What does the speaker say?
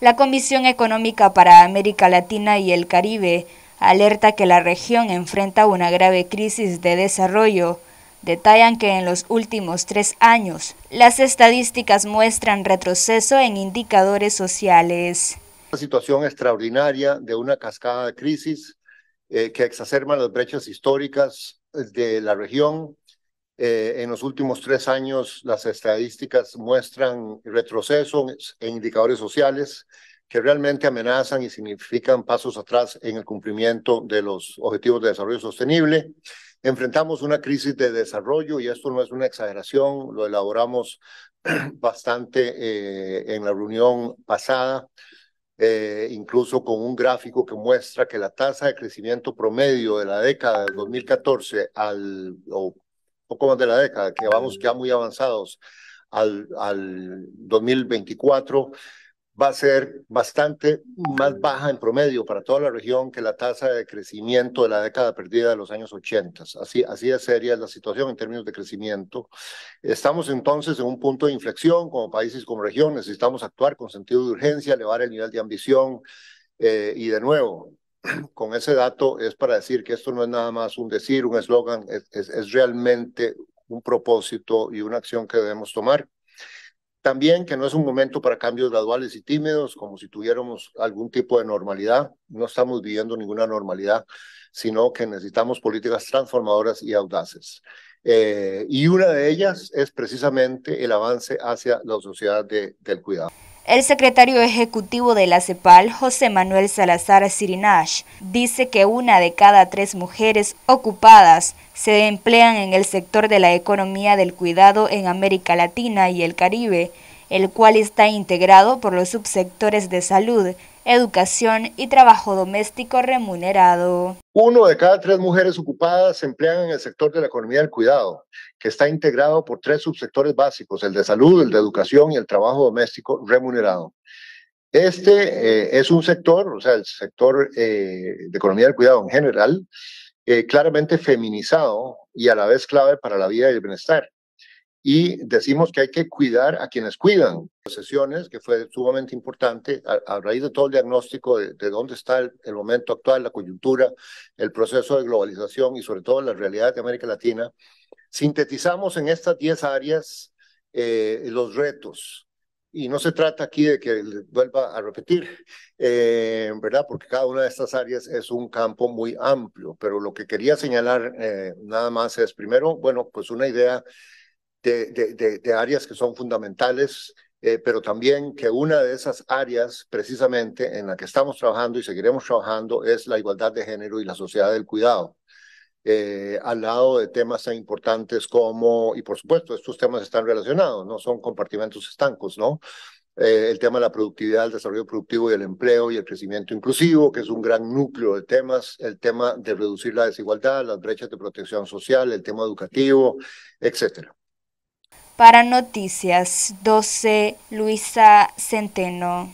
La Comisión Económica para América Latina y el Caribe alerta que la región enfrenta una grave crisis de desarrollo. Detallan que en los últimos tres años las estadísticas muestran retroceso en indicadores sociales. Una situación extraordinaria de una cascada de crisis eh, que exacerba las brechas históricas de la región. Eh, en los últimos tres años las estadísticas muestran retroceso en indicadores sociales que realmente amenazan y significan pasos atrás en el cumplimiento de los objetivos de desarrollo sostenible. Enfrentamos una crisis de desarrollo y esto no es una exageración, lo elaboramos bastante eh, en la reunión pasada, eh, incluso con un gráfico que muestra que la tasa de crecimiento promedio de la década del 2014 al, o poco más de la década, que vamos ya muy avanzados al, al 2024, va a ser bastante más baja en promedio para toda la región que la tasa de crecimiento de la década perdida de los años 80. Así, así de seria es la situación en términos de crecimiento. Estamos entonces en un punto de inflexión como países, como región. Necesitamos actuar con sentido de urgencia, elevar el nivel de ambición eh, y de nuevo, con ese dato es para decir que esto no es nada más un decir, un eslogan, es, realmente un propósito y una acción que debemos tomar. También que no es un momento para cambios graduales y tímidos, como si tuviéramos algún tipo de normalidad. No estamos viviendo ninguna normalidad, sino que necesitamos políticas transformadoras y audaces. Eh, y una de ellas es precisamente el avance hacia la sociedad de, del cuidado. El secretario ejecutivo de la CEPAL, José Manuel Salazar Sirinash, dice que una de cada tres mujeres ocupadas se emplean en el sector de la economía del cuidado en América Latina y el Caribe, el cual está integrado por los subsectores de salud, educación y trabajo doméstico remunerado. Uno de cada tres mujeres ocupadas se emplean en el sector de la economía del cuidado, que está integrado por tres subsectores básicos, el de salud, el de educación y el trabajo doméstico remunerado. Este eh, es un sector, o sea, el sector eh, de economía del cuidado en general, eh, claramente feminizado y a la vez clave para la vida y el bienestar y decimos que hay que cuidar a quienes cuidan. Sesiones, que fue sumamente importante, a, raíz de todo el diagnóstico de, dónde está el, momento actual, la coyuntura, el proceso de globalización y sobre todo la realidad de América Latina, sintetizamos en estas 10 áreas eh, los retos. Y no se trata aquí de que vuelva a repetir, eh, ¿verdad? Porque cada una de estas áreas es un campo muy amplio, pero lo que quería señalar eh, nada más es, primero, bueno, pues una idea de, áreas que son fundamentales, eh, pero también que una de esas áreas precisamente en la que estamos trabajando y seguiremos trabajando es la igualdad de género y la sociedad del cuidado. Eh, al lado de temas tan importantes como, y por supuesto, estos temas están relacionados, no son compartimentos estancos, ¿no? Eh, el tema de la productividad, el desarrollo productivo y el empleo y el crecimiento inclusivo, que es un gran núcleo de temas, el tema de reducir la desigualdad, las brechas de protección social, el tema educativo, etcétera. Para Noticias 12, Luisa Centeno.